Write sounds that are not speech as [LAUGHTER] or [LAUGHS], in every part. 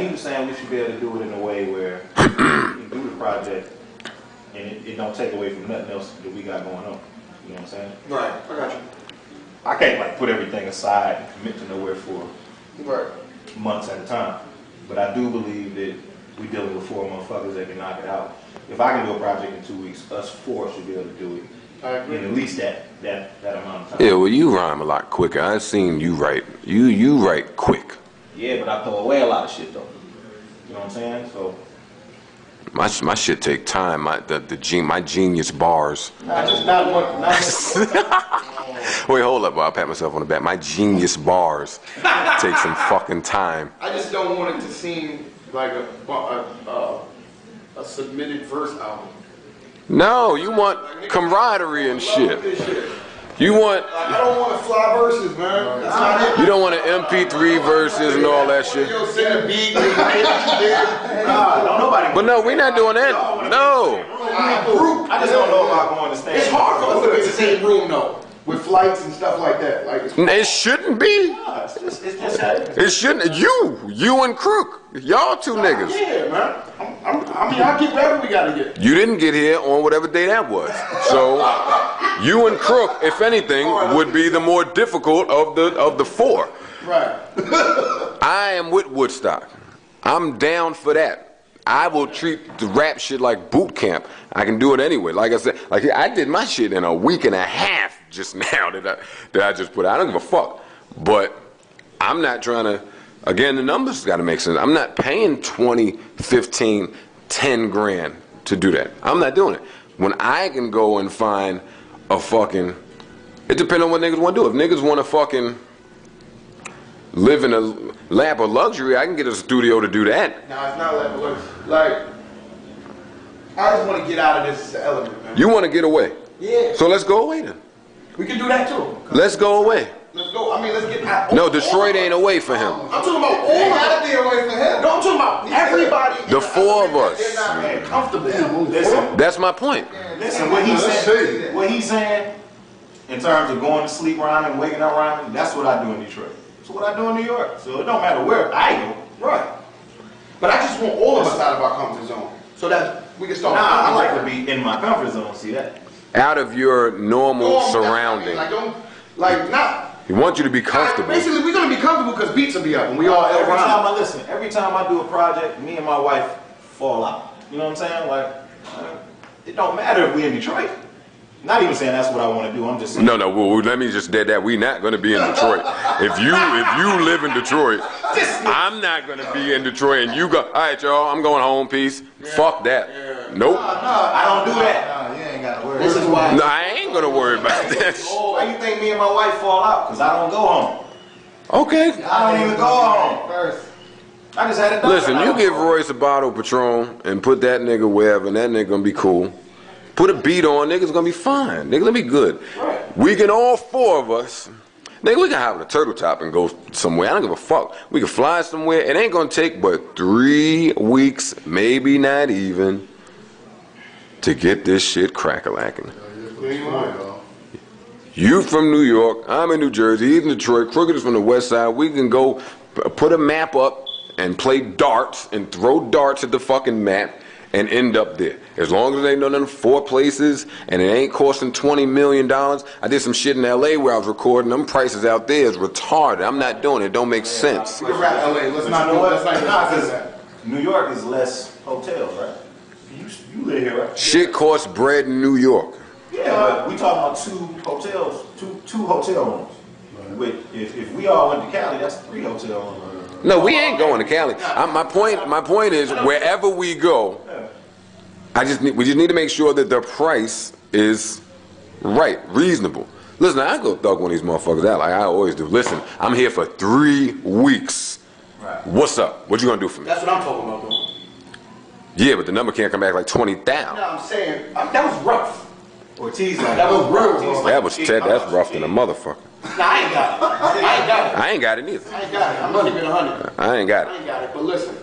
he was saying we should be able to do it in a way where [COUGHS] we can do the project and it, it don't take away from nothing else that we got going on. You know what I'm saying? Right, I got you. I can't like put everything aside and commit to nowhere for Right. months at a time. But I do believe that we dealing with four motherfuckers that can knock it out. If I can do a project in two weeks, us four should be able to do it I agree. in at least that, that, that amount of time. Yeah, well, you rhyme a lot quicker. I've seen you write. You you write quick. Yeah, but I throw away a lot of shit though. You know what I'm saying? So My my shit take time. My the the gen- my genius bars. I just not want, not [LAUGHS] Wait, hold up. I'll pat myself on the back. My genius bars take some fucking time. I just don't want it to seem like a, a, a, a submitted verse album. No, you want camaraderie and shit. This shit. You want I don't want to fly verses, man. That's not it. you don't want an MP3 verses and all that shit. Yo, send a beat, and hit what you did. nah, don't nobody. But no, we're not doing that. No. I group. I just don't know about going to stand. It's hard for us to be in the same room though, with flights and stuff like that. Like it's It shouldn't be. Nah, It's just, it's just how it is. It shouldn't. You, you and Crook, y'all two niggas. Yeah, man. I'm, I'm, I mean, I'll get whatever we gotta get. You didn't get here on whatever day that was. So you and Crook, if anything, would be the more difficult of the of the four. Right. [LAUGHS] I am with Woodstock. I'm down for that. I will treat the rap shit like boot camp. I can do it anyway. Like I said, like I did my shit in a week and a half just [LAUGHS] now that I that I just put out. I don't give a fuck. But I'm not trying to again the numbers gotta make sense. I'm not paying 20, 15, 10 grand to do that. I'm not doing it. When I can go and find a fucking it depends on what niggas want to do. If niggas want to fucking live in a lap of luxury, I can get a studio to do that. Nah, it's not like look, like I just want to get out of this element, man. You want to get away. Yeah. So let's go away then. We can do that too. Let's go away. Let's go. I mean, let's get out. No, Detroit ain't away for him. I'm talking about all gotta be away from him. No, I'm talking about everybody. in The four of us. They're not being comfortable. Listen, That's my point. listen, what he's saying, what he's saying, in terms of going to sleep rhyming, waking up rhyming, that's what I do in Detroit. That's what I do in New York. So it don't matter where I go. Right. But I just want all of us out of our comfort zone so that we can start. Nah, I like to be in my comfort zone. See that? Out of your normal Normal, surrounding. Like don't, like not. He wants you to be comfortable. Basically, we're gonna be comfortable because beats will be up and we all every around. time I listen, every time I do a project, me and my wife fall out. You know what I'm saying? Like, it don't matter if we in Detroit. Not even saying that's what I want to do. I'm just saying. No, no. Well, let me just dead that. We not going to be in Detroit. If you if you live in Detroit, I'm not going to be in Detroit. And you go. All right, y'all. I'm going home. Peace. Fuck that. Nope. No, I don't do that. Nah, you ain't gotta worry. This is why. No, I ain't going to worry about [LAUGHS] that. Why you think me and my wife fall out? Because I don't go home. Okay. I don't even go home. First. I just had it done. Listen, you give Royce a bottle of Patron and put that nigga wherever, and that nigga gonna be cool. Put a beat on, nigga's gonna be fine. Nigga, let me be good. We can all four of us. Nigga, we can hop in a turtle top and go somewhere. I don't give a fuck. We can fly somewhere. It ain't gonna take but three weeks, maybe not even, to get this shit crack-a-lacking. You from New York, I'm in New Jersey, he's in Detroit, Crooked is from the west side. We can go put a map up and play darts and throw darts at the fucking map and end up there. As long as they ain't none of them four places and it ain't costing $20 million. I did some shit in LA where I was recording. Them prices out there is retarded. I'm not doing it. It don't make sense. We can rap LA. Let's But not you know what? Let's not even Nah, that. New York is less hotels, right? You, you live here, right? Shit costs bread in New York. Yeah, but we talking about two hotels, two two hotel rooms. With if, if we all went to Cali, that's three hotel rooms. No, we ain't going to Cali. I, my point, my point is, wherever we go, I just need, we just need to make sure that the price is right, reasonable. Listen, I go thug one of these motherfuckers out like I always do. Listen, I'm here for three weeks. Right. What's up? What you gonna do for me? That's what I'm talking about, though. Yeah, but the number can't come back like twenty thousand. No. I'm saying um, that was rough. Ortiz like That was real, Ortiz That was "Hey, Ted. That's much rough than a motherfucker. Nah, I ain't got it. I ain't got it. I ain't got it neither. I ain't got it. I'm not even a hundred. I ain't got I it. ain't got it. But listen,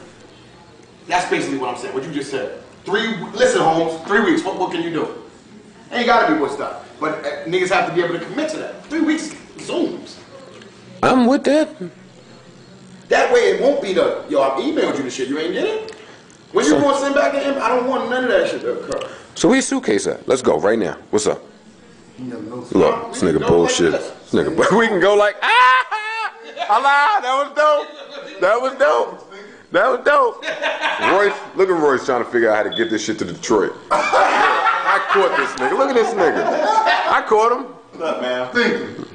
that's basically what I'm saying. What you just said. Three. Listen, Holmes. Three weeks. What, what can you do? Ain't gotta be Woodstock. But uh, niggas have to be able to commit to that. Three weeks. Zooms. I'm with that. That way it won't be the, yo, I emailed you the shit, you ain't get it? When you So- gonna send back to him, I don't want none of that shit to occur. So where your suitcase at? Let's go right now. What's up? You never know. Look, this nigga bullshit. like This nigga, [LAUGHS] we can go like ah, Allah, that was dope. That was dope. That was dope. Royce, look at Royce trying to figure out how to get this shit to Detroit. [LAUGHS] I caught this nigga. Look at this nigga. I caught him. Look, man,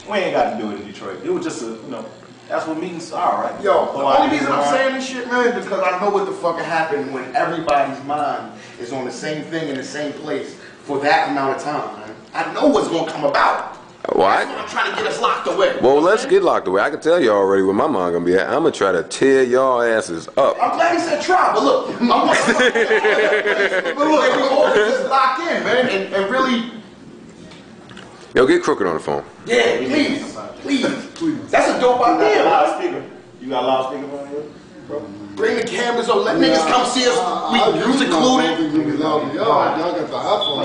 we ain't got to do it in Detroit. It was just a, you know, that's what meetings are, right? Yo, the A lot of only reason I'm meetings saying this shit, man, is because I know what the fuck happened when everybody's mind is on the same thing in the same place for that amount of time, man. I know what's gonna come about. Well, I- what I'm trying to get us locked away. well, let's get locked away. I can tell you already where my mind gonna be at. I'm gonna try to tear y'all asses up. I'm glad he said try, but look, I want [LAUGHS] [LAUGHS] but look, we all just lock in, man, and, and really, Yo, get crooked on the phone. yeah, please, please, please. That's a dope idea. You got a idea, man. loudspeaker? You got a loudspeaker on here? Bring the cameras over, let niggas come see us. We music I included. don't think you be loud. Y'all, y'all got the iPhone.